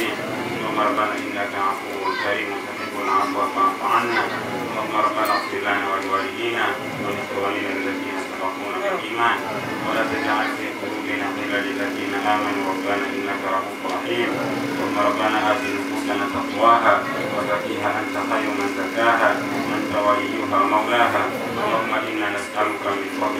اللهم ربنا انك عفو كريم تحب العفو فاعف عنا اللهم ربنا اغفر لنا ولوالدينا ولاخواننا الذين سبقونا بالايمان ولا تجعل في قلوبنا غلا للذين امنوا ربنا انك رؤوف رحيم اللهم ربنا ات نفوسنا تقواها وزكيها انت خير من زكاها انت وليها ومولاها اللهم أنا نسالك من فضلك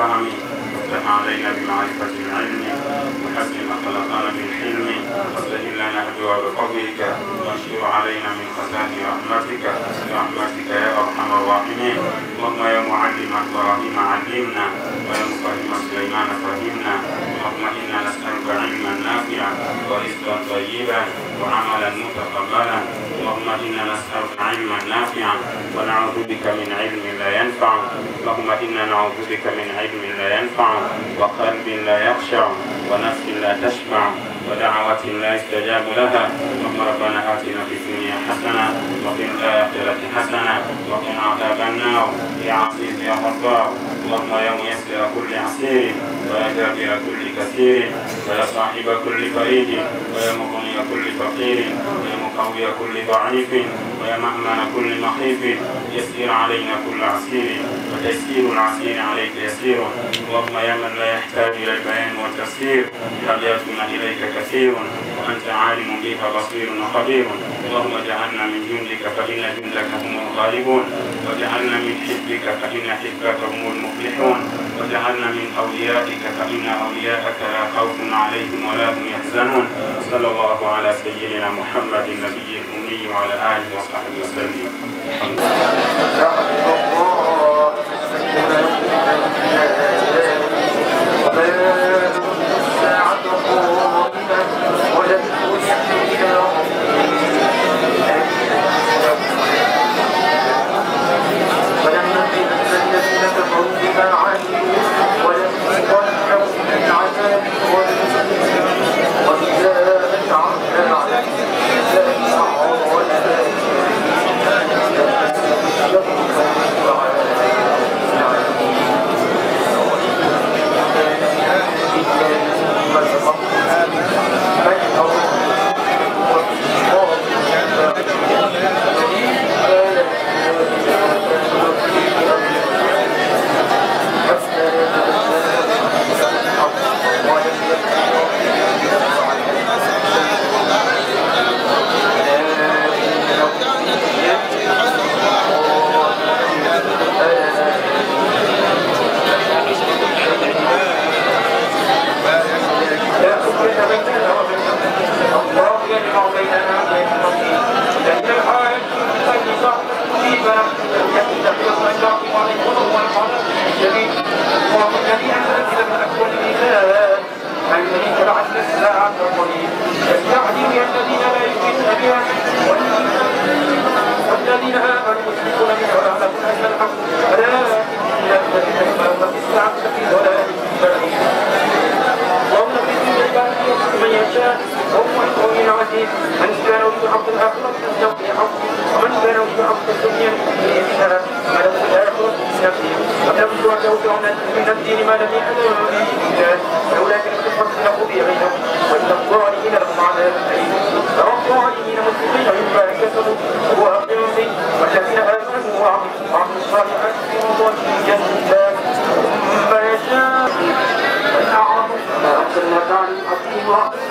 الفهم وافتح علينا بمعرفة العلم وحسن اخلاقنا بالحلم وسهل لنا ابواب فضلك وانشر علينا من خزائن رحمتك برحمتك طيبا وعملا متقبلا. اللهم إنا نسألك علما نافعا ونعوذ بك من علم لا ينفع. اللهم إنا نعوذ بك من علم لا ينفع وقلب لا يخشع ونفس لا تشبع ودعوة لا يستجاب لها. اللهم ربنا آتنا في الدنيا حسنة وفي الآخرة حسنة وقنا عذاب النار. يا عزيز يا غفار. اللهم يا ميسر كل عسير ويا جابر كل كثير ويا صاحب كل فريد ويا مغني كل فقير ويا مقوي كل ضعيف ويا كل مخيف يسير علينا كل عسير. وتيسير العسير عليك يسير. اللهم يا من لا يحتاج إلى البيان والتفسير حاجاتنا إليك كثير. وأنت عالم بها بصير وخبير. اللهم اجعلنا من جندك فإن جندك هم الغالبون. واجعلنا من حزبك فإن حزبك هم المفلحون. واجعلنا من أوليائك فإن أولياءك لا خوف عليهم ولا هم يحزنون. صلى الله على سيدنا محمد النبي الأمي وعلى آله وصحبه وسلم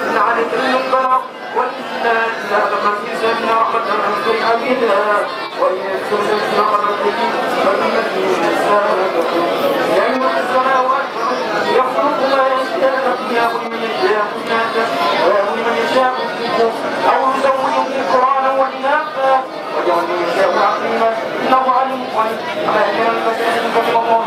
إن عليك البلاغ وإنا إذا أذقنا الإنسان رحمة فرح بها Gracias.